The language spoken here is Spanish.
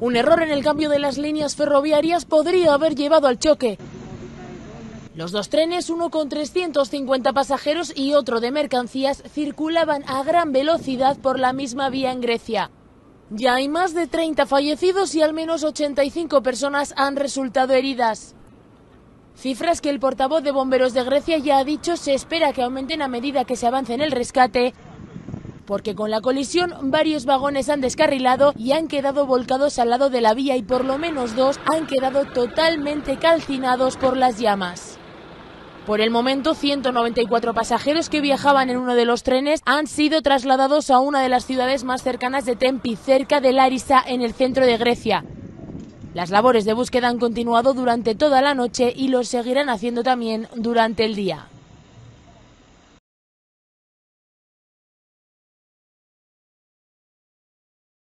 Un error en el cambio de las líneas ferroviarias podría haber llevado al choque. Los dos trenes, uno con 350 pasajeros y otro de mercancías, circulaban a gran velocidad por la misma vía en Grecia. Ya hay más de 30 fallecidos y al menos 85 personas han resultado heridas. Cifras que el portavoz de bomberos de Grecia ya ha dicho se espera que aumenten a medida que se avance en el rescate, porque con la colisión varios vagones han descarrilado y han quedado volcados al lado de la vía y por lo menos dos han quedado totalmente calcinados por las llamas. Por el momento, 194 pasajeros que viajaban en uno de los trenes han sido trasladados a una de las ciudades más cercanas de Tempi, cerca de Larissa, en el centro de Grecia. Las labores de búsqueda han continuado durante toda la noche y lo seguirán haciendo también durante el día.